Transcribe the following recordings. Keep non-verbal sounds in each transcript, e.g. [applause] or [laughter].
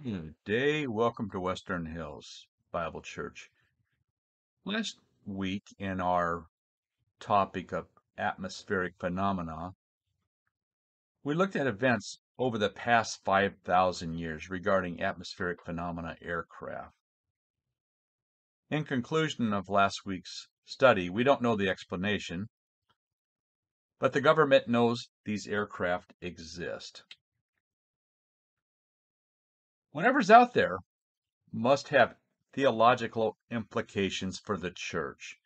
Good day. Welcome to Western Hills Bible Church. Last week, in our topic of atmospheric phenomena, we looked at events over the past 5,000 years regarding atmospheric phenomena aircraft. In conclusion of last week's study, we don't know the explanation, but the government knows these aircraft exist. Whatever's out there must have theological implications for the church.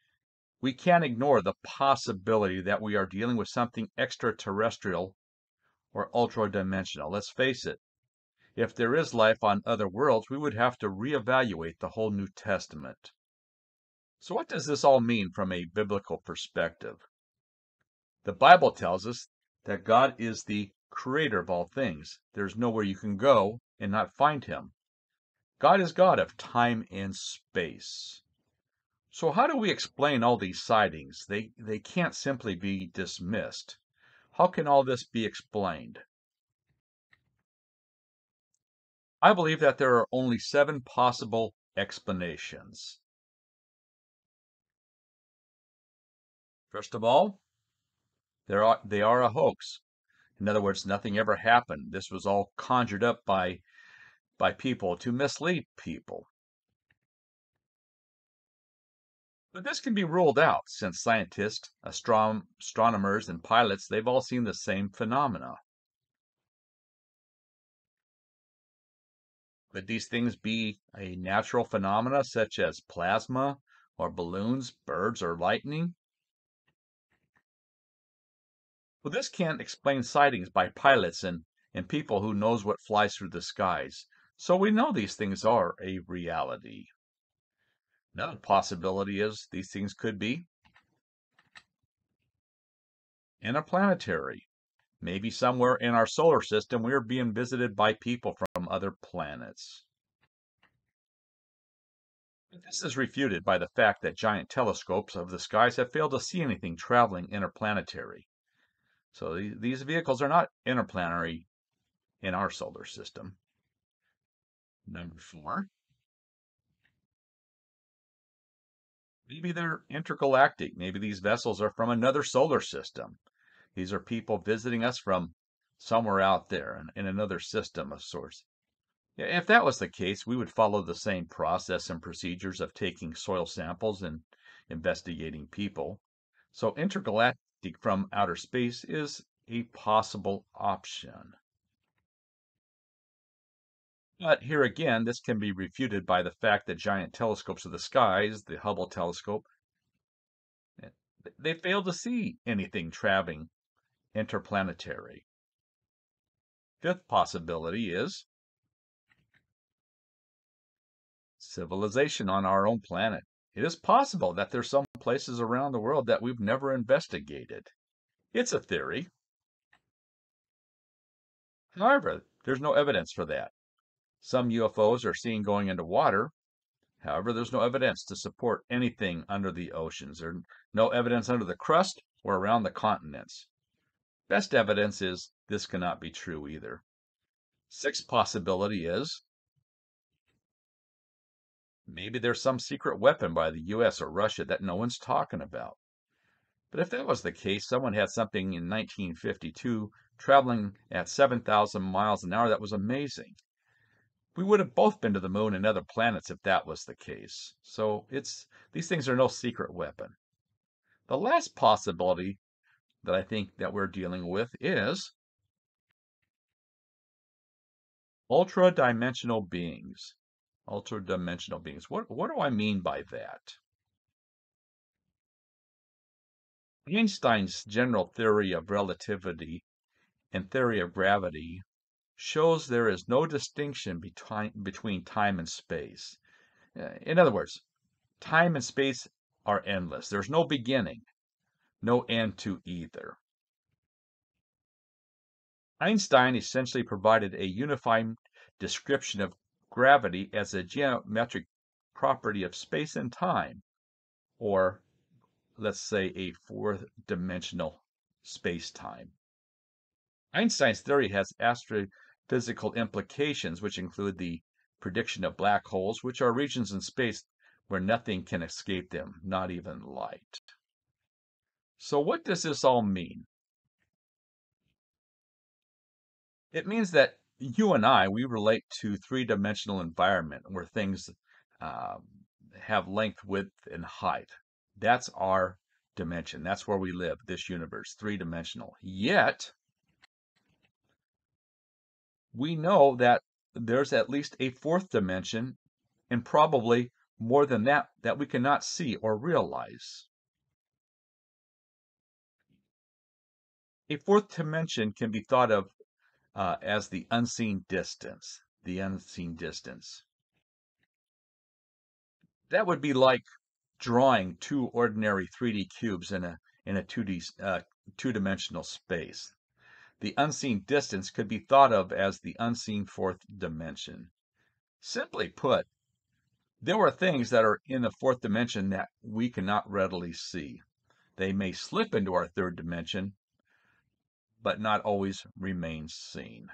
We can't ignore the possibility that we are dealing with something extraterrestrial or ultra-dimensional. Let's face it. If there is life on other worlds, we would have to reevaluate the whole New Testament. So what does this all mean from a biblical perspective? The Bible tells us that God is the creator of all things. There's nowhere you can go and not find him. God is God of time and space. So how do we explain all these sightings? They, they can't simply be dismissed. How can all this be explained? I believe that there are only seven possible explanations. First of all, are, they are a hoax. In other words, nothing ever happened. This was all conjured up by, by people to mislead people. But this can be ruled out since scientists, astrom astronomers, and pilots, they've all seen the same phenomena. Could these things be a natural phenomena such as plasma or balloons, birds, or lightning? Well, this can't explain sightings by pilots and, and people who knows what flies through the skies. So we know these things are a reality. Another possibility is these things could be interplanetary. Maybe somewhere in our solar system we're being visited by people from other planets. This is refuted by the fact that giant telescopes of the skies have failed to see anything traveling interplanetary. So these vehicles are not interplanetary in our solar system. Number four, maybe they're intergalactic. Maybe these vessels are from another solar system. These are people visiting us from somewhere out there in, in another system of sorts. If that was the case, we would follow the same process and procedures of taking soil samples and investigating people. So intergalactic from outer space is a possible option. But here again, this can be refuted by the fact that giant telescopes of the skies, the Hubble telescope, eh, they fail to see anything traveling interplanetary. Fifth possibility is civilization on our own planet. It is possible that there's some places around the world that we've never investigated. It's a theory. However, there's no evidence for that. Some UFOs are seen going into water. However, there's no evidence to support anything under the oceans. There's no evidence under the crust or around the continents. Best evidence is this cannot be true either. Sixth possibility is Maybe there's some secret weapon by the US or Russia that no one's talking about. But if that was the case, someone had something in 1952 traveling at 7,000 miles an hour that was amazing. We would have both been to the moon and other planets if that was the case. So it's these things are no secret weapon. The last possibility that I think that we're dealing with is ultra-dimensional beings ultra-dimensional beings. What, what do I mean by that? Einstein's general theory of relativity and theory of gravity shows there is no distinction between, between time and space. Uh, in other words, time and space are endless. There's no beginning, no end to either. Einstein essentially provided a unified description of gravity as a geometric property of space and time, or let's say a fourth dimensional space time. Einstein's theory has astrophysical implications, which include the prediction of black holes, which are regions in space where nothing can escape them, not even light. So, what does this all mean? It means that you and I, we relate to three-dimensional environment where things uh, have length, width, and height. That's our dimension. That's where we live, this universe, three-dimensional. Yet, we know that there's at least a fourth dimension and probably more than that that we cannot see or realize. A fourth dimension can be thought of uh, as the unseen distance. The unseen distance. That would be like drawing two ordinary 3D cubes in a in a 2D uh, two-dimensional space. The unseen distance could be thought of as the unseen fourth dimension. Simply put, there are things that are in the fourth dimension that we cannot readily see. They may slip into our third dimension, but not always remain seen.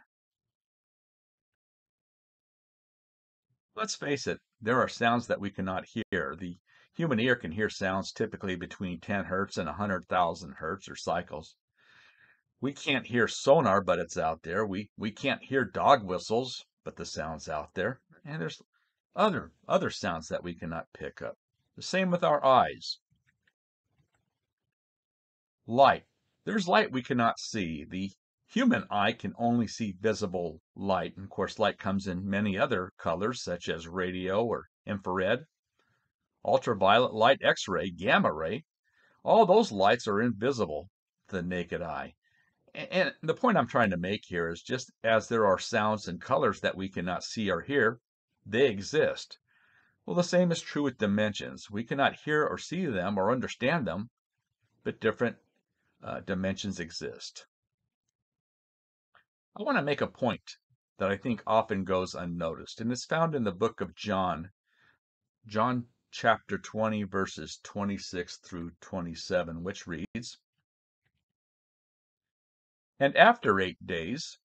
Let's face it, there are sounds that we cannot hear. The human ear can hear sounds typically between 10 hertz and 100,000 hertz or cycles. We can't hear sonar, but it's out there. We we can't hear dog whistles, but the sound's out there. And there's other other sounds that we cannot pick up. The same with our eyes. Light. There's light we cannot see. The human eye can only see visible light. And of course, light comes in many other colors, such as radio or infrared, ultraviolet light, X-ray, gamma ray. All those lights are invisible to the naked eye. And the point I'm trying to make here is just as there are sounds and colors that we cannot see or hear, they exist. Well, the same is true with dimensions. We cannot hear or see them or understand them, but different uh, dimensions exist. I want to make a point that I think often goes unnoticed, and it's found in the book of John, John chapter 20, verses 26 through 27, which reads And after eight days,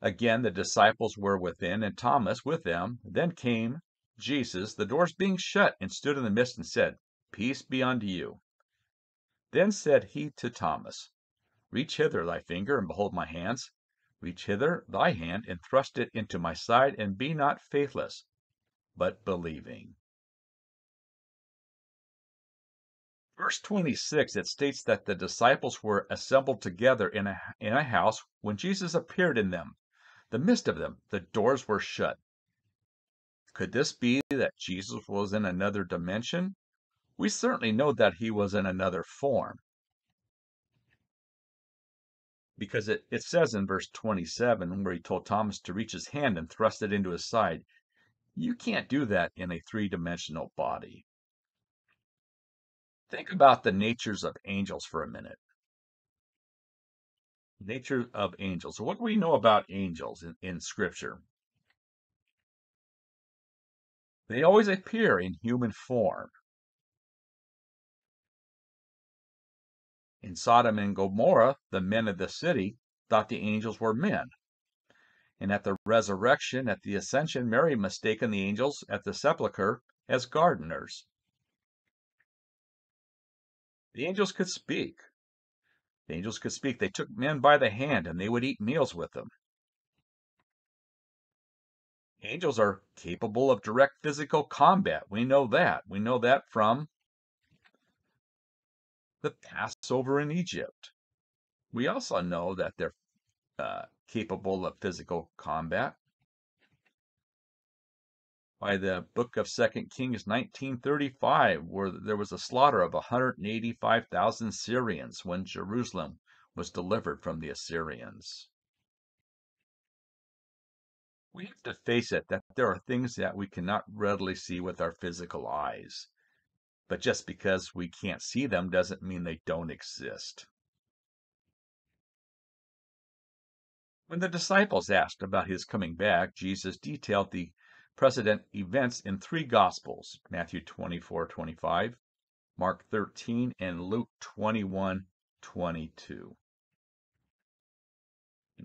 again the disciples were within, and Thomas with them. Then came Jesus, the doors being shut, and stood in the midst and said, Peace be unto you. Then said he to Thomas, Reach hither thy finger, and behold my hands. Reach hither thy hand, and thrust it into my side, and be not faithless, but believing. Verse 26, it states that the disciples were assembled together in a, in a house when Jesus appeared in them, the midst of them. The doors were shut. Could this be that Jesus was in another dimension? We certainly know that he was in another form. Because it, it says in verse 27, where he told Thomas to reach his hand and thrust it into his side, you can't do that in a three dimensional body. Think about the natures of angels for a minute. Nature of angels. What do we know about angels in, in Scripture? They always appear in human form. In Sodom and Gomorrah, the men of the city thought the angels were men. And at the resurrection, at the ascension, Mary mistaken the angels at the sepulchre as gardeners. The angels could speak. The angels could speak. They took men by the hand and they would eat meals with them. Angels are capable of direct physical combat. We know that. We know that from the Passover in Egypt. We also know that they're uh, capable of physical combat. By the book of Second Kings 1935, where there was a slaughter of 185,000 Syrians when Jerusalem was delivered from the Assyrians. We have to face it that there are things that we cannot readily see with our physical eyes. But just because we can't see them doesn't mean they don't exist. When the disciples asked about his coming back, Jesus detailed the precedent events in three Gospels Matthew 24 25, Mark 13, and Luke 21 22.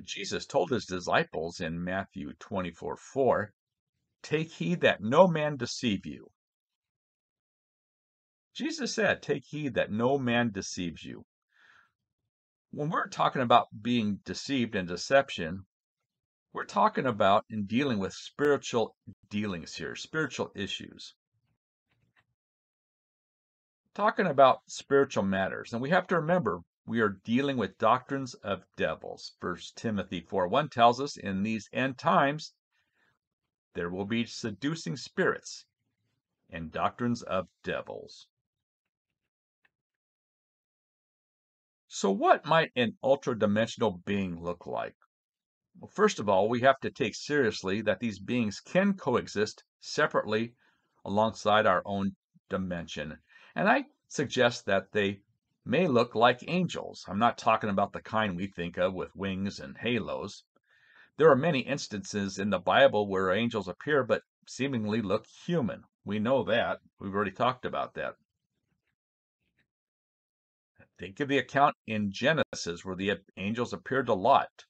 Jesus told his disciples in Matthew 24 4, Take heed that no man deceive you. Jesus said, Take heed that no man deceives you. When we're talking about being deceived and deception, we're talking about in dealing with spiritual dealings here, spiritual issues. Talking about spiritual matters. And we have to remember we are dealing with doctrines of devils. First Timothy 4 1 tells us in these end times there will be seducing spirits and doctrines of devils. So, what might an ultra-dimensional being look like? Well, first of all, we have to take seriously that these beings can coexist separately alongside our own dimension. And I suggest that they may look like angels. I'm not talking about the kind we think of with wings and halos. There are many instances in the Bible where angels appear but seemingly look human. We know that. We've already talked about that. Think of the account in Genesis where the angels appeared to Lot.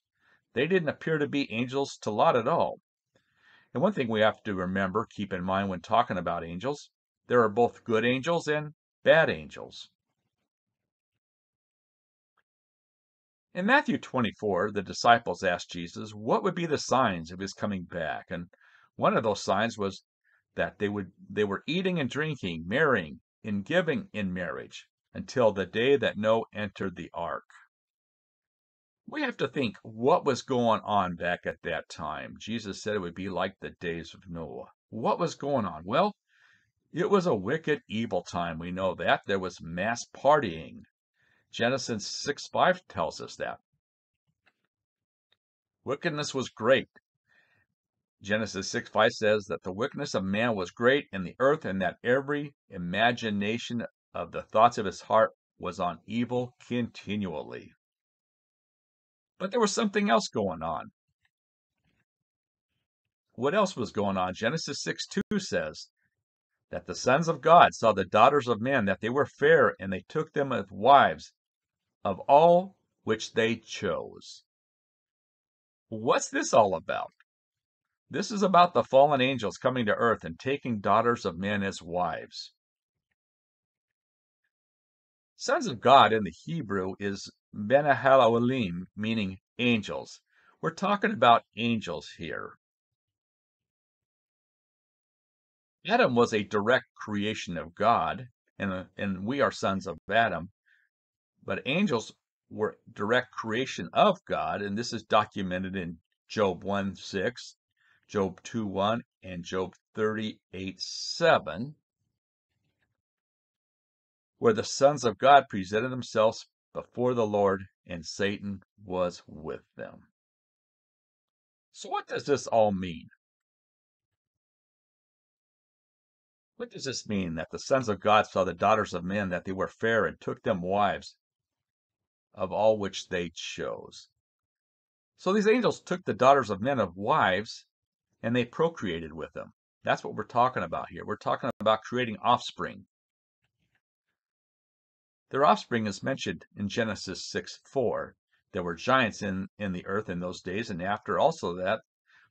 They didn't appear to be angels to Lot at all. And one thing we have to remember, keep in mind when talking about angels, there are both good angels and bad angels. In Matthew 24, the disciples asked Jesus what would be the signs of his coming back, and one of those signs was that they would they were eating and drinking, marrying, and giving in marriage until the day that Noah entered the ark. We have to think what was going on back at that time. Jesus said it would be like the days of Noah. What was going on? Well, it was a wicked, evil time. We know that. There was mass partying. Genesis 6 5 tells us that. Wickedness was great. Genesis 6 5 says that the wickedness of man was great in the earth, and that every imagination of the thoughts of his heart was on evil continually. But there was something else going on. What else was going on? Genesis 6 2 says that the sons of God saw the daughters of men, that they were fair, and they took them as wives, of all which they chose. What's this all about? This is about the fallen angels coming to earth and taking daughters of men as wives. Sons of God in the Hebrew is Benahalalim, meaning angels. We're talking about angels here. Adam was a direct creation of God, and, and we are sons of Adam. But angels were direct creation of God, and this is documented in Job 1 6, Job 2 1, and Job 38 7, where the sons of God presented themselves before the Lord, and Satan was with them. So, what does this all mean? What does this mean that the sons of God saw the daughters of men, that they were fair, and took them wives, of all which they chose. So these angels took the daughters of men of wives and they procreated with them. That's what we're talking about here. We're talking about creating offspring. Their offspring is mentioned in Genesis 6 4. There were giants in, in the earth in those days, and after also that,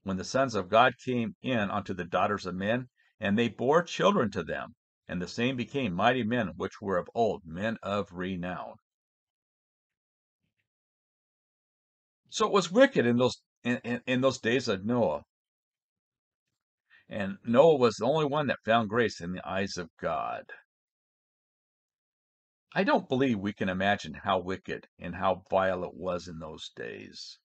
when the sons of God came in unto the daughters of men, and they bore children to them, and the same became mighty men which were of old, men of renown. So it was wicked in those in, in, in those days of Noah. And Noah was the only one that found grace in the eyes of God. I don't believe we can imagine how wicked and how vile it was in those days.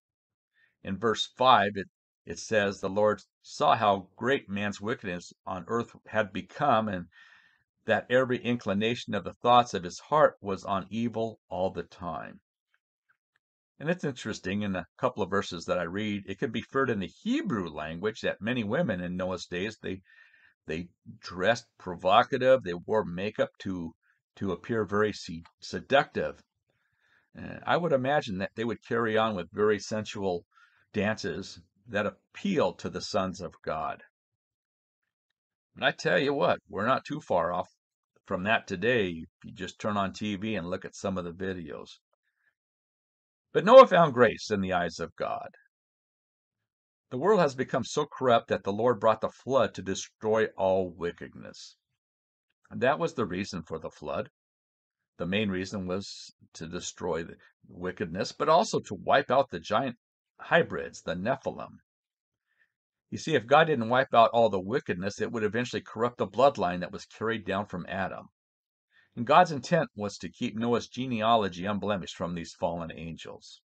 In verse 5, it, it says, The Lord saw how great man's wickedness on earth had become, and that every inclination of the thoughts of his heart was on evil all the time. And it's interesting in a couple of verses that I read, it can be inferred in the Hebrew language that many women in Noah's days they they dressed provocative, they wore makeup to to appear very seductive. I would imagine that they would carry on with very sensual dances that appeal to the sons of God. And I tell you what, we're not too far off from that today. You just turn on TV and look at some of the videos. But Noah found grace in the eyes of God. The world has become so corrupt that the Lord brought the flood to destroy all wickedness. That was the reason for the flood. The main reason was to destroy the wickedness, but also to wipe out the giant hybrids, the Nephilim. You see, if God didn't wipe out all the wickedness, it would eventually corrupt the bloodline that was carried down from Adam. And God's intent was to keep Noah's genealogy unblemished from these fallen angels.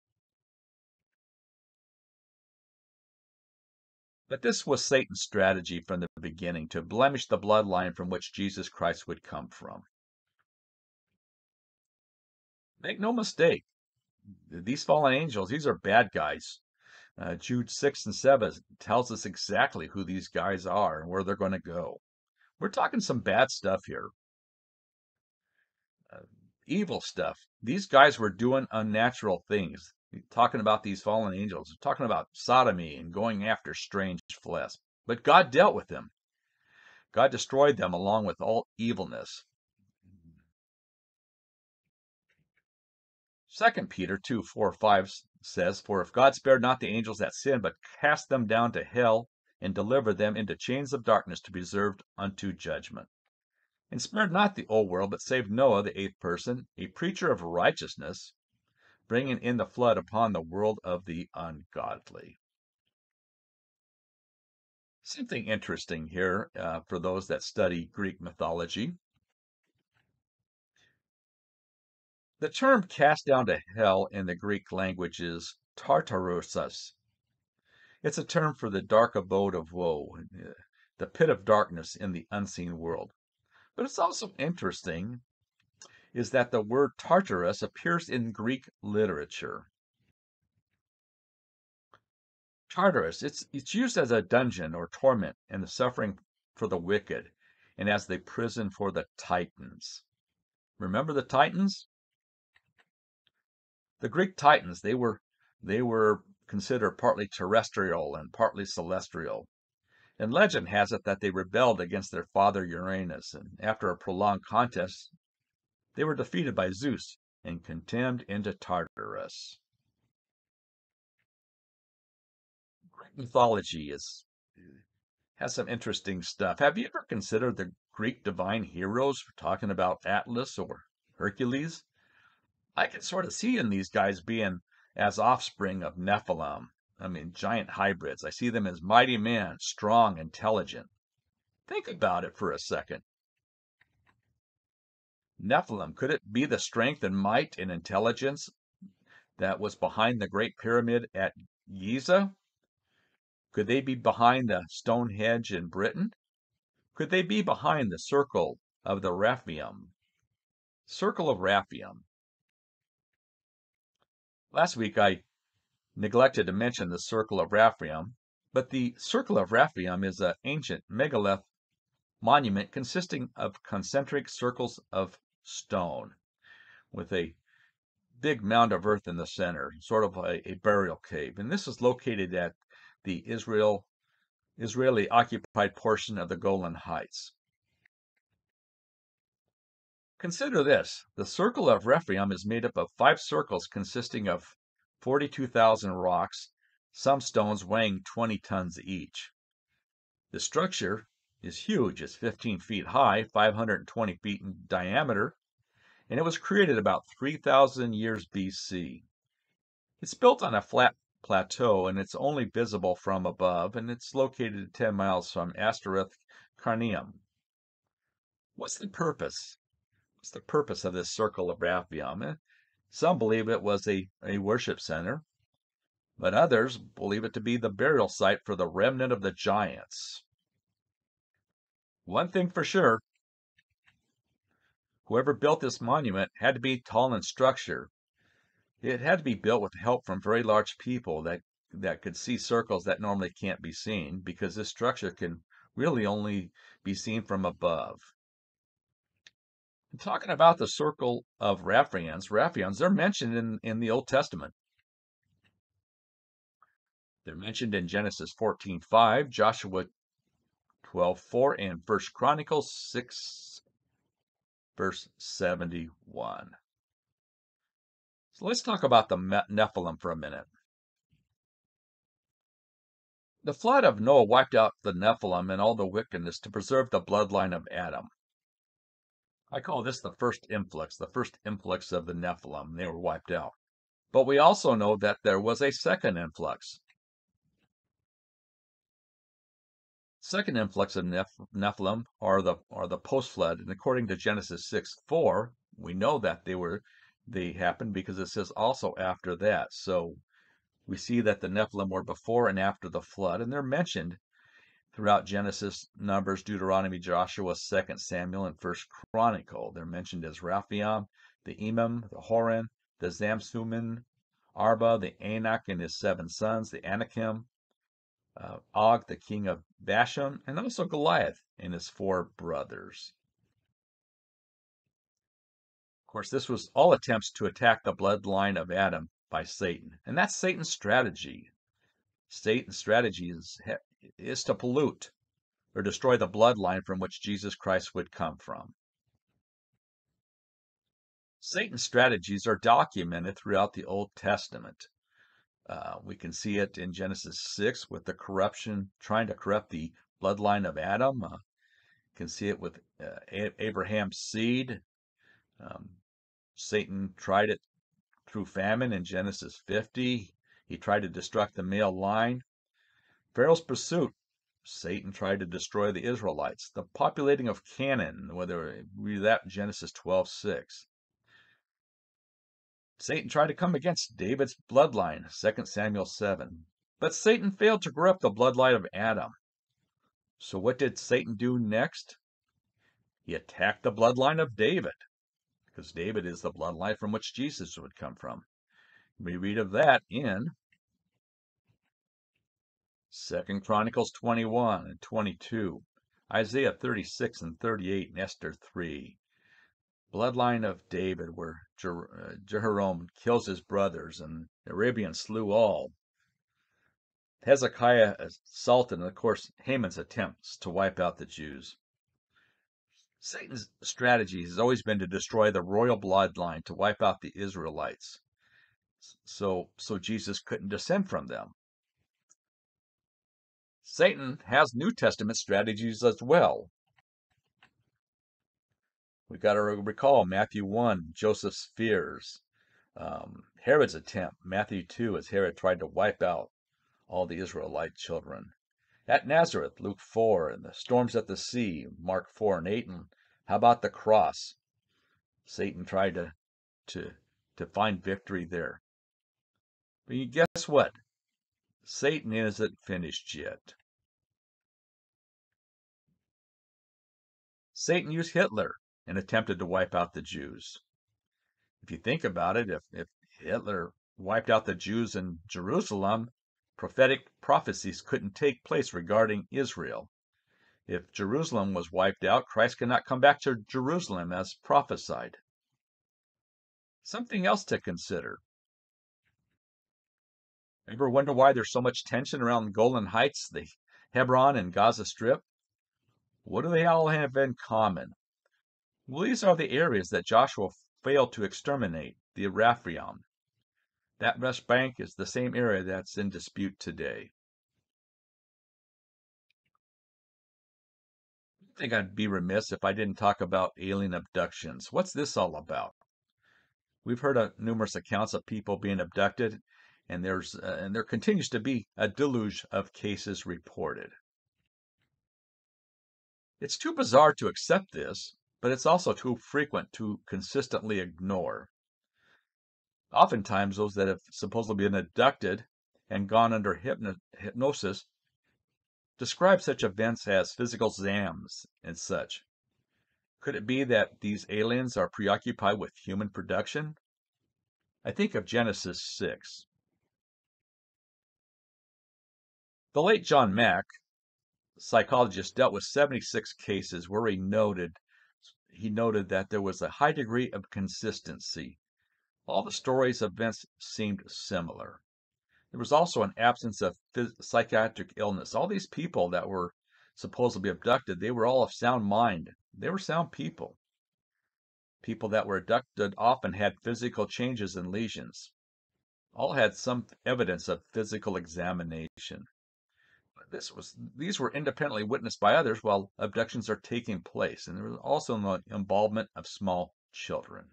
But this was Satan's strategy from the beginning to blemish the bloodline from which Jesus Christ would come from. Make no mistake, these fallen angels, these are bad guys. Uh, Jude 6 and 7 tells us exactly who these guys are and where they're going to go. We're talking some bad stuff here. Uh, evil stuff. These guys were doing unnatural things. Talking about these fallen angels, talking about sodomy and going after strange flesh. But God dealt with them. God destroyed them along with all evilness. 2 Peter 2 4 5 says, For if God spared not the angels that sinned, but cast them down to hell, and delivered them into chains of darkness to be reserved unto judgment. And spared not the old world, but saved Noah, the eighth person, a preacher of righteousness, bringing in the flood upon the world of the ungodly. Something interesting here uh, for those that study Greek mythology. The term cast down to hell in the Greek language is tartarusus. It's a term for the dark abode of woe, uh, the pit of darkness in the unseen world. But it's also interesting is that the word Tartarus appears in Greek literature. Tartarus, it's, it's used as a dungeon or torment and the suffering for the wicked and as the prison for the Titans. Remember the Titans? The Greek Titans, they were they were considered partly terrestrial and partly celestial. And legend has it that they rebelled against their father Uranus, and after a prolonged contest, they were defeated by Zeus and condemned into Tartarus. Greek mythology is has some interesting stuff. Have you ever considered the Greek divine heroes? We're talking about Atlas or Hercules. I can sort of see in these guys being as offspring of Nephilim. I mean, giant hybrids. I see them as mighty men, strong, intelligent. Think about it for a second. Nephilim, could it be the strength and might and intelligence that was behind the Great Pyramid at Giza? Could they be behind the Stonehenge in Britain? Could they be behind the Circle of the Rephaim? Circle of Rephaim. Last week I neglected to mention the Circle of Rephaim, but the Circle of Rephaim is an ancient megalith monument consisting of concentric circles of stone with a big mound of earth in the center, sort of a, a burial cave. And this is located at the Israel Israeli occupied portion of the Golan Heights. Consider this. The circle of Rephaim is made up of five circles consisting of 42,000 rocks, some stones weighing 20 tons each. The structure is huge. It's 15 feet high, 520 feet in diameter, and it was created about 3,000 years BC. It's built on a flat plateau and it's only visible from above, and it's located 10 miles from Ashteroth Karnaim. What's the purpose? What's the purpose of this circle of Rephaim? Eh, some believe it was a, a worship center, but others believe it to be the burial site for the remnant of the giants. One thing for sure, whoever built this monument had to be tall in structure. It had to be built with help from very large people that, that could see circles that normally can't be seen because this structure can really only be seen from above talking about the circle of Rephaims, Rephaims, they're mentioned in, in the Old Testament. They're mentioned in Genesis 14:5, Joshua 12:4, and 1 Chronicles 6, verse 71. So let's talk about the Nephilim for a minute. The flood of Noah wiped out the Nephilim and all the wickedness to preserve the bloodline of Adam. I call this the first influx, the first influx of the Nephilim. They were wiped out. But we also know that there was a second influx. Second influx of Neph- Nephilim are the are the post flood, and according to Genesis 6 4, we know that they were they happened because it says also after that. So we see that the Nephilim were before and after the flood, and they're mentioned throughout Genesis, Numbers, Deuteronomy, Joshua, Second Samuel, and First Chronicle. They're mentioned as Rephaim, the Emim, the Horan, the Zamzummim, Arba, the Anak and his seven sons, the Anakim, uh, Og, the king of Bashan, and also Goliath and his four brothers Of course, this was all attempts to attack the bloodline of Adam by Satan. And that's Satan's strategy. Satan's strategy is, is to pollute or destroy the bloodline from which Jesus Christ would come from. Satan's strategies are documented throughout the Old Testament. Uh, we can see it in Genesis 6 with the corruption, trying to corrupt the bloodline of Adam. Uh, can see it with uh, Abraham's seed, um, Satan tried it through famine in Genesis 50. He tried to destruct the male line. Pharaoh's pursuit. Satan tried to destroy the Israelites. The populating of Canaan, whether read that Genesis 12 6. Satan tried to come against David's bloodline, 2 Samuel 7. But Satan failed to corrupt the bloodline of Adam. So what did Satan do next? He attacked the bloodline of David because David is the bloodline from which Jesus would come from. We read of that in Second Chronicles 21 and 22, Isaiah 36 and 38, and Esther 3. Bloodline of David, where uh, Jehoram kills his brothers, and the Arabians slew all. Hezekiah assaulted, and of course, Haman's attempts to wipe out the Jews. Satan's strategy has always been to destroy the royal bloodline, to wipe out the Israelites. So, so Jesus couldn't descend from them. Satan has New Testament strategies as well. We've got to recall Matthew 1, Joseph's fears, um, Herod's attempt, Matthew 2, as Herod tried to wipe out all the Israelite children at Nazareth, Luke 4, and the storms at the sea, Mark 4 and 8, and how about the cross? Satan tried to to to find victory there. But you guess what? Satan isn't finished yet. Satan used Hitler and attempted to wipe out the Jews. If you think about it, if, if Hitler wiped out the Jews in Jerusalem, prophetic prophecies couldn't take place regarding Israel. If Jerusalem was wiped out, Christ could not come back to Jerusalem as prophesied. Something else to consider. Ever wonder why there's so much tension around the Golan Heights, the Hebron and Gaza Strip? What do they all have in common? Well, these are the areas that Joshua failed to exterminate, the Rephaim. That West Bank is the same area that's in dispute today. I think I'd be remiss if I didn't talk about alien abductions. What's this all about? We've heard of numerous accounts of people being abducted, and there's uh, and there continues to be a deluge of cases reported. It's too bizarre to accept this, but it's also too frequent to consistently ignore. Oftentimes, those that have supposedly been abducted and gone under hypno- hypnosis describe such events as physical zams and such. Could it be that these aliens are preoccupied with human production? I think of Genesis 6. The late John Mack, psychologist, dealt with 76 cases where he noted he noted that there was a high degree of consistency all the stories of events seemed similar. There was also an absence of psychiatric illness. All these people that were supposedly abducted, they were all of sound mind. They were sound people. People that were abducted often had physical changes and lesions. All had some evidence of physical examination. This was these were independently witnessed by others while abductions are taking place, and there was also the involvement of small children.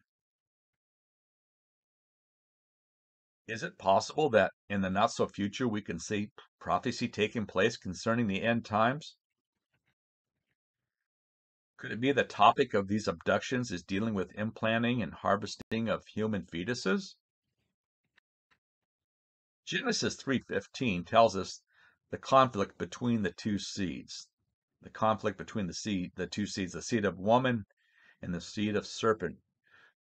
Is it possible that in the not so future we can see prophecy taking place concerning the end times? Could it be the topic of these abductions is dealing with implanting and harvesting of human fetuses? Genesis 3:15 tells us the conflict between the two seeds. The conflict between the seed, the two seeds, the seed of woman and the seed of serpent.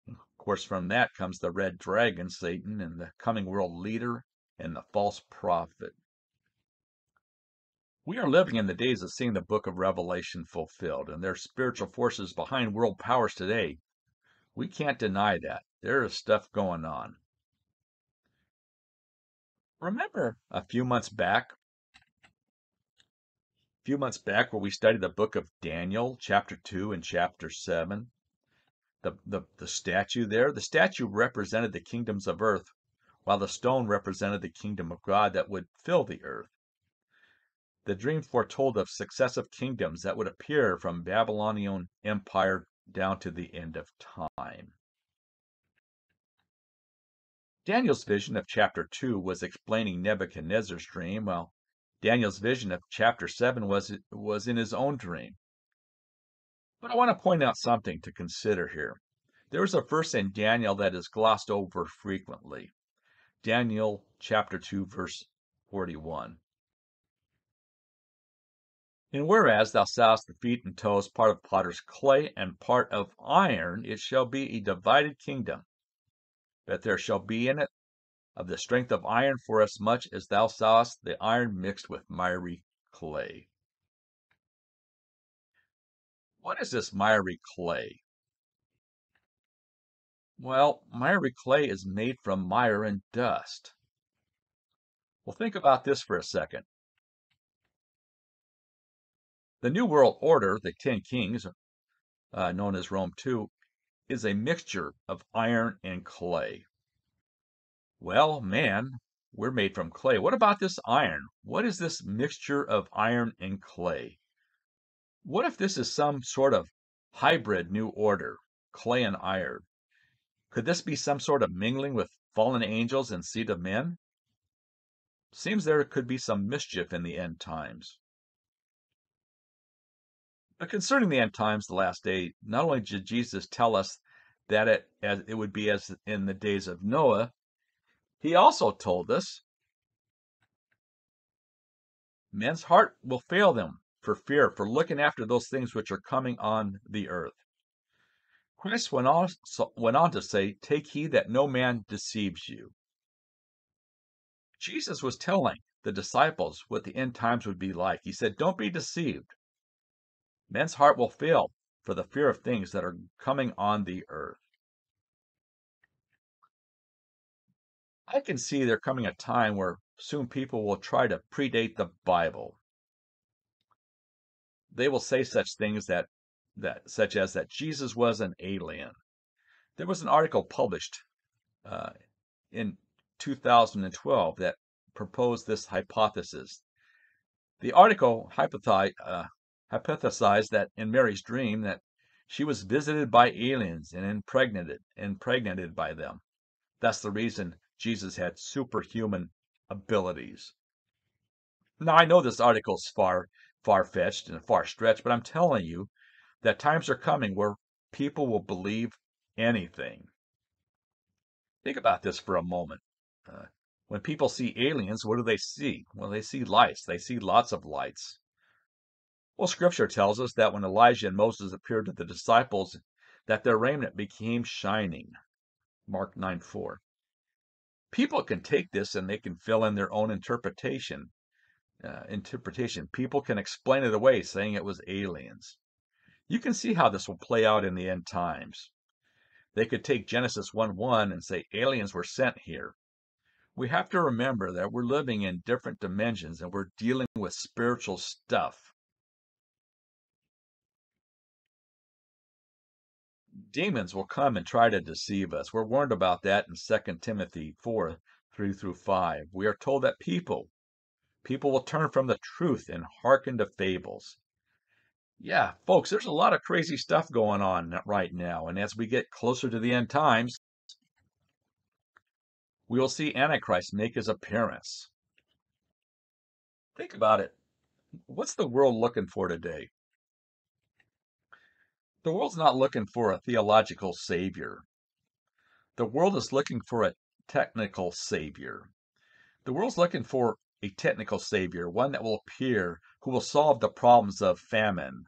Of course, from that comes the red dragon, Satan, and the coming world leader and the false prophet. We are living in the days of seeing the book of Revelation fulfilled, and there are spiritual forces behind world powers today. We can't deny that. There is stuff going on. Remember a few months back, few months back where we studied the book of Daniel, chapter 2 and chapter 7? The, the, the statue there, the statue represented the kingdoms of earth, while the stone represented the kingdom of God that would fill the earth. The dream foretold of successive kingdoms that would appear from Babylonian empire down to the end of time. Daniel's vision of chapter 2 was explaining Nebuchadnezzar's dream, while Daniel's vision of chapter 7 was, was in his own dream. But I want to point out something to consider here. There is a verse in Daniel that is glossed over frequently. Daniel chapter 2, verse 41. And whereas thou sawest the feet and toes part of potter's clay and part of iron, it shall be a divided kingdom. But there shall be in it of the strength of iron, for as much as thou sawest the iron mixed with miry clay. What is this miry clay? Well, miry clay is made from mire and dust. Well, think about this for a second. The New World Order, the Ten Kings, uh, known as Rome II, is a mixture of iron and clay. Well, man, we're made from clay. What about this iron? What is this mixture of iron and clay? What if this is some sort of hybrid new order, clay and iron? Could this be some sort of mingling with fallen angels and seed of men? Seems there could be some mischief in the end times. But concerning the end times, the last day, not only did Jesus tell us that it, as it would be as in the days of Noah, he also told us men's heart will fail them for fear, for looking after those things which are coming on the earth. Christ went on, went on to say, Take heed that no man deceives you. Jesus was telling the disciples what the end times would be like. He said, Don't be deceived. Men's heart will fail for the fear of things that are coming on the earth. I can see there coming a time where soon people will try to predate the Bible. They will say such things that, that such as that Jesus was an alien. There was an article published uh, in 2012 that proposed this hypothesis. The article hypothesized, uh, hypothesized that in Mary's dream that she was visited by aliens and impregnated impregnated by them. That's the reason Jesus had superhuman abilities. Now I know this article is far far fetched and far stretched, but I'm telling you that times are coming where people will believe anything. Think about this for a moment. Uh, when people see aliens, what do they see? Well, they see lights. They see lots of lights. Well, scripture tells us that when Elijah and Moses appeared to the disciples, that their raiment became shining. Mark 9 4. People can take this and they can fill in their own interpretation. Uh, interpretation. People can explain it away, saying it was aliens. You can see how this will play out in the end times. They could take Genesis 1 1 and say aliens were sent here. We have to remember that we're living in different dimensions and we're dealing with spiritual stuff. Demons will come and try to deceive us. We're warned about that in 2 Timothy 4 3 through 5. We are told that people, people will turn from the truth and hearken to fables. Yeah, folks, there's a lot of crazy stuff going on right now. And as we get closer to the end times, we will see Antichrist make his appearance. Think about it. What's the world looking for today? The world's not looking for a theological savior. The world is looking for a technical savior. The world's looking for a technical savior, one that will appear who will solve the problems of famine,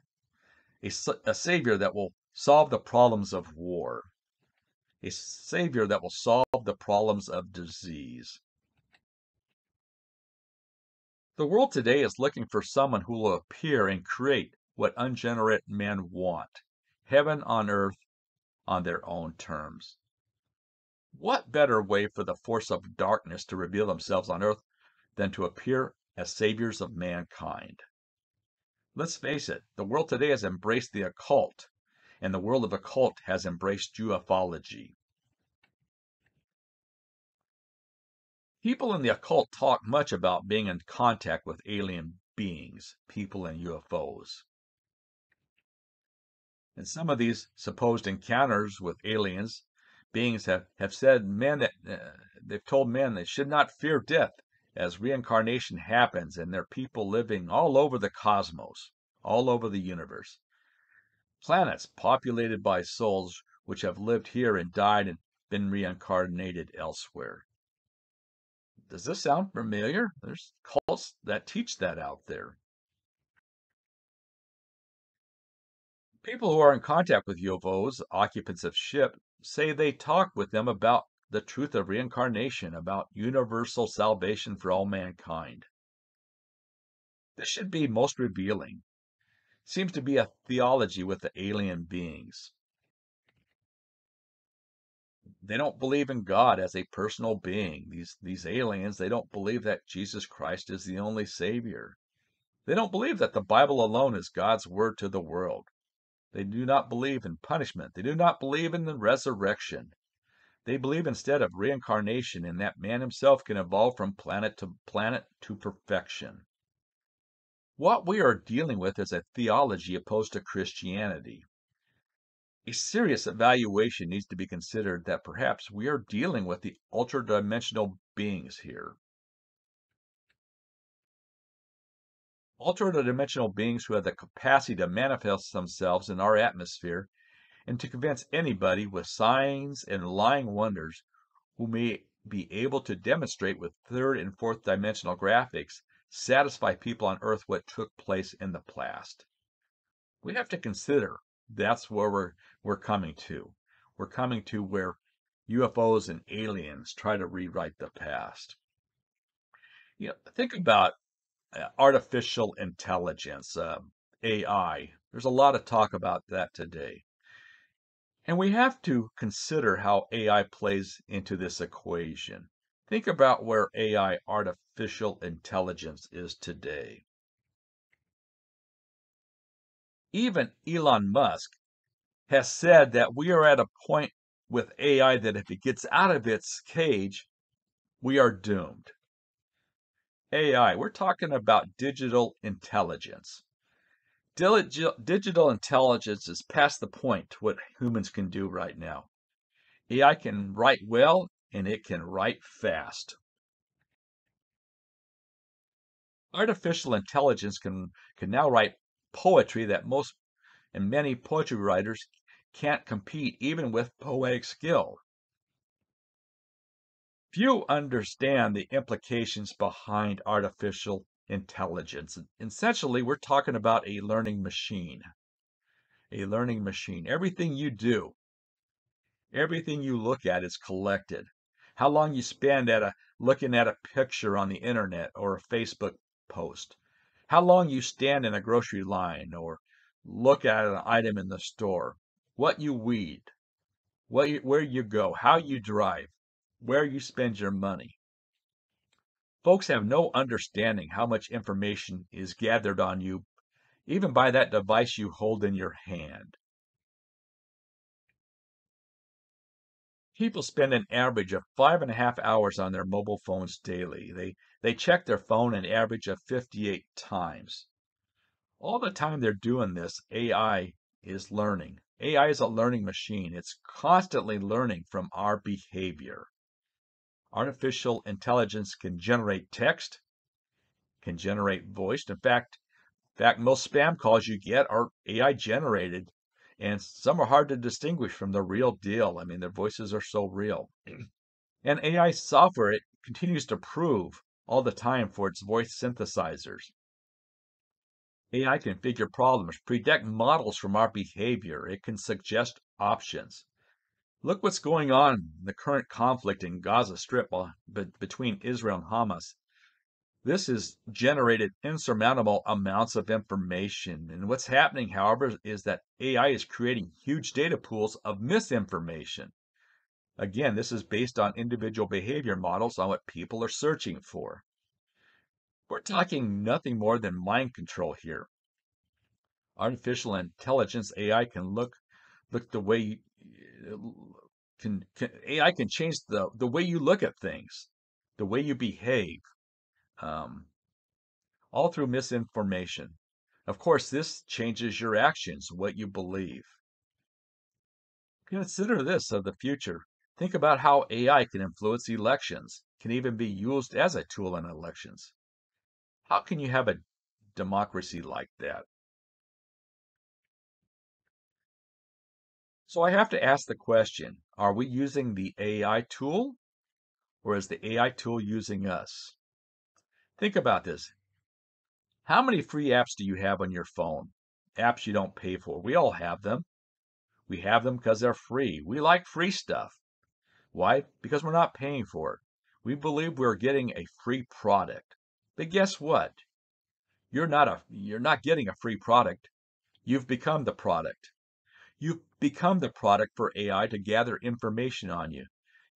a, a savior that will solve the problems of war, a savior that will solve the problems of disease. The world today is looking for someone who will appear and create what ungenerate men want heaven on earth on their own terms. What better way for the force of darkness to reveal themselves on earth than to appear as saviors of mankind? Let's face it, the world today has embraced the occult, and the world of occult has embraced ufology. People in the occult talk much about being in contact with alien beings, people and UFOs. And some of these supposed encounters with aliens beings have, have said men that uh, they've told men they should not fear death as reincarnation happens and there are people living all over the cosmos, all over the universe. Planets populated by souls which have lived here and died and been reincarnated elsewhere. Does this sound familiar? There's cults that teach that out there. People who are in contact with UFOs, occupants of ship, say they talk with them about the truth of reincarnation, about universal salvation for all mankind. This should be most revealing. Seems to be a theology with the alien beings. They don't believe in God as a personal being. These these aliens, they don't believe that Jesus Christ is the only savior. They don't believe that the Bible alone is God's word to the world. They do not believe in punishment. They do not believe in the resurrection. They believe instead of reincarnation and that man himself can evolve from planet to planet to perfection. What we are dealing with is a theology opposed to Christianity. A serious evaluation needs to be considered that perhaps we are dealing with the ultra dimensional beings here. Ultra-dimensional beings who have the capacity to manifest themselves in our atmosphere and to convince anybody with signs and lying wonders who may be able to demonstrate with third and fourth dimensional graphics satisfy people on earth what took place in the past. We have to consider that's where we're we're coming to. We're coming to where UFOs and aliens try to rewrite the past. You know, think about artificial intelligence, uh, AI. There's a lot of talk about that today. And we have to consider how AI plays into this equation. Think about where AI, artificial intelligence, is today. Even Elon Musk has said that we are at a point with AI that if it gets out of its cage, we are doomed. AI, we're talking about digital intelligence. Digital intelligence is past the point what humans can do right now. AI can write well and it can write fast. Artificial intelligence can, can now write poetry that most and many poetry writers can't compete even with poetic skill. Few understand the implications behind artificial intelligence. Essentially, we're talking about a learning machine. A learning machine. Everything you do, everything you look at is collected. How long you spend at a looking at a picture on the internet or a Facebook post. How long you stand in a grocery line or look at an item in the store. What you weed. What you, where you go, how you drive where you spend your money. Folks have no understanding how much information is gathered on you, even by that device you hold in your hand. People spend an average of five and a half hours on their mobile phones daily. They they check their phone an average of 58 times. All the time they're doing this, AI is learning. AI is a learning machine. It's constantly learning from our behavior. Artificial intelligence can generate text, can generate voice. In fact, in fact, most spam calls you get are AI generated, and some are hard to distinguish from the real deal. I mean, their voices are so real. [clears throat] and AI software it continues to prove all the time for its voice synthesizers. AI can figure problems, predict models from our behavior. It can suggest options. Look what's going on in the current conflict in Gaza Strip between Israel and Hamas. This has generated insurmountable amounts of information. And what's happening, however, is that AI is creating huge data pools of misinformation. Again, this is based on individual behavior models on what people are searching for. We're talking nothing more than mind control here. Artificial intelligence AI can look look the way can, can AI can change the the way you look at things, the way you behave, um, all through misinformation. Of course, this changes your actions, what you believe. Consider this of the future. Think about how AI can influence elections, can even be used as a tool in elections. How can you have a democracy like that? So I have to ask the question, are we using the AI tool or is the AI tool using us? Think about this. How many free apps do you have on your phone? Apps you don't pay for. We all have them. We have them because they're free. We like free stuff. Why? Because we're not paying for it. We believe we're getting a free product. But guess what? You're not a you're not getting a free product. You've become the product. You've become the product for AI to gather information on you.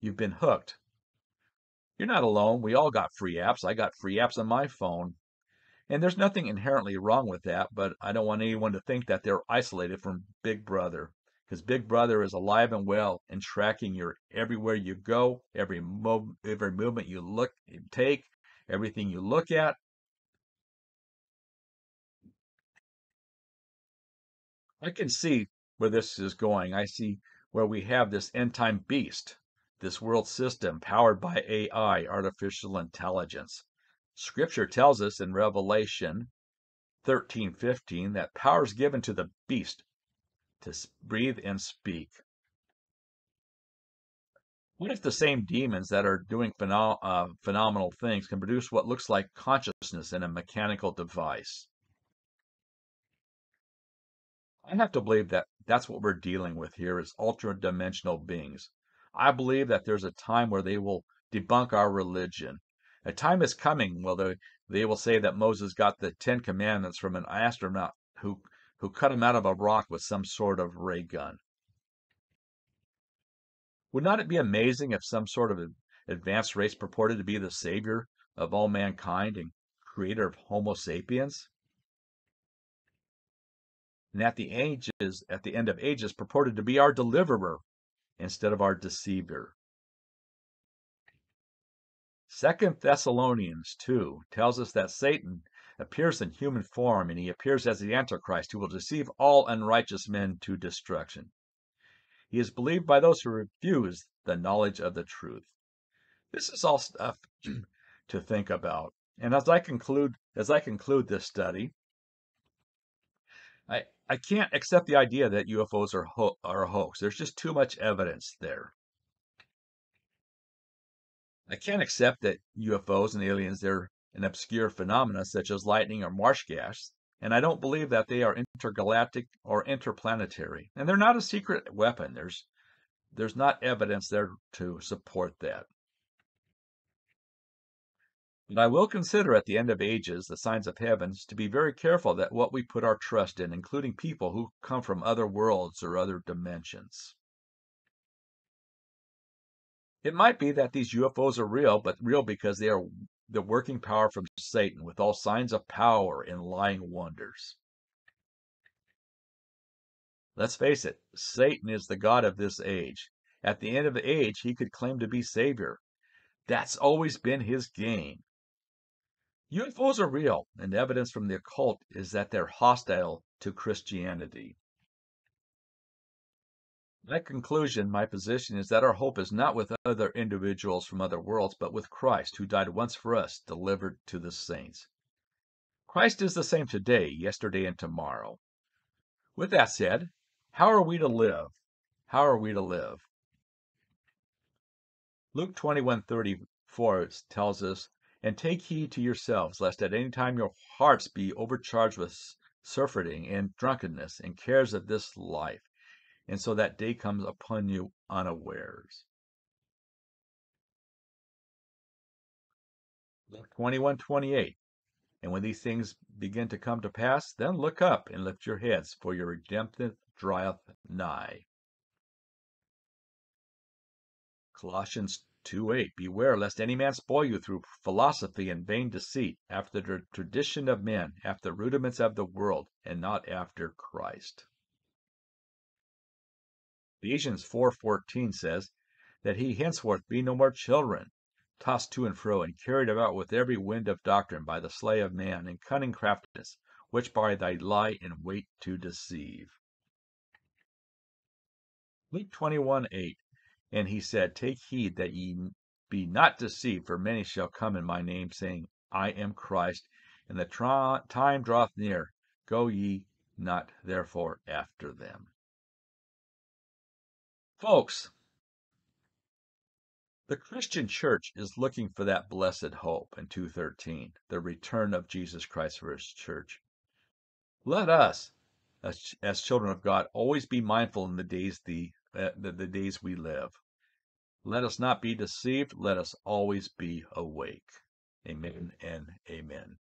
You've been hooked. You're not alone. We all got free apps. I got free apps on my phone. And there's nothing inherently wrong with that, but I don't want anyone to think that they're isolated from Big Brother because Big Brother is alive and well and tracking your everywhere you go, every move, every movement you look you take, everything you look at. I can see where this is going. I see where we have this end time beast this world system powered by AI, artificial intelligence. Scripture tells us in Revelation 13:15 that power is given to the beast to breathe and speak. What if the same demons that are doing uh, phenomenal things can produce what looks like consciousness in a mechanical device? I have to believe that that's what we're dealing with here is ultra-dimensional beings. I believe that there's a time where they will debunk our religion. A time is coming where they, they will say that Moses got the Ten Commandments from an astronaut who, who cut him out of a rock with some sort of ray gun. Would not it be amazing if some sort of advanced race purported to be the savior of all mankind and creator of Homo sapiens? And at the ages, at the end of ages, purported to be our deliverer instead of our deceiver. Second Thessalonians 2 tells us that Satan appears in human form and he appears as the Antichrist who will deceive all unrighteous men to destruction. He is believed by those who refuse the knowledge of the truth. This is all stuff [clears throat] to think about. And as I conclude as I conclude this study, I, I can't accept the idea that UFOs are, ho- are a hoax. There's just too much evidence there. I can't accept that UFOs and aliens are an obscure phenomena such as lightning or marsh gas, and I don't believe that they are intergalactic or interplanetary. And they're not a secret weapon. There's there's not evidence there to support that. But I will consider at the end of ages the signs of heavens to be very careful that what we put our trust in, including people who come from other worlds or other dimensions. It might be that these UFOs are real, but real because they are the working power from Satan with all signs of power and lying wonders. Let's face it, Satan is the God of this age. at the end of the age he could claim to be Savior. That's always been his game. UFOs are real, and evidence from the occult is that they're hostile to Christianity. My conclusion, my position is that our hope is not with other individuals from other worlds, but with Christ, who died once for us, delivered to the saints. Christ is the same today, yesterday, and tomorrow. With that said, how are we to live? How are we to live? Luke 21:34 tells us, "And take heed to yourselves, lest at any time your hearts be overcharged with surfeiting and drunkenness and cares of this life, and so that day comes upon you unawares." Luke 21:28 And when these things begin to come to pass, then look up and lift your heads, for your redemption draweth nigh. Colossians 2:8 Beware lest any man spoil you through philosophy and vain deceit, after the tradition of men, after the rudiments of the world, and not after Christ. Ephesians 4:14 says that he henceforth be no more children, tossed to and fro, and carried about with every wind of doctrine by the sleight of man and cunning craftiness, which by thy lie in wait to deceive. Luke 21:8 And he said, Take heed that ye be not deceived, for many shall come in my name, saying, I am Christ, and the time draweth near. Go ye not therefore after them. Folks, the Christian church is looking for that blessed hope in 213, the return of Jesus Christ for his church. Let us, as, as children of God, always be mindful in the days the, the, the days we live. Let us not be deceived. Let us always be awake. Amen and amen.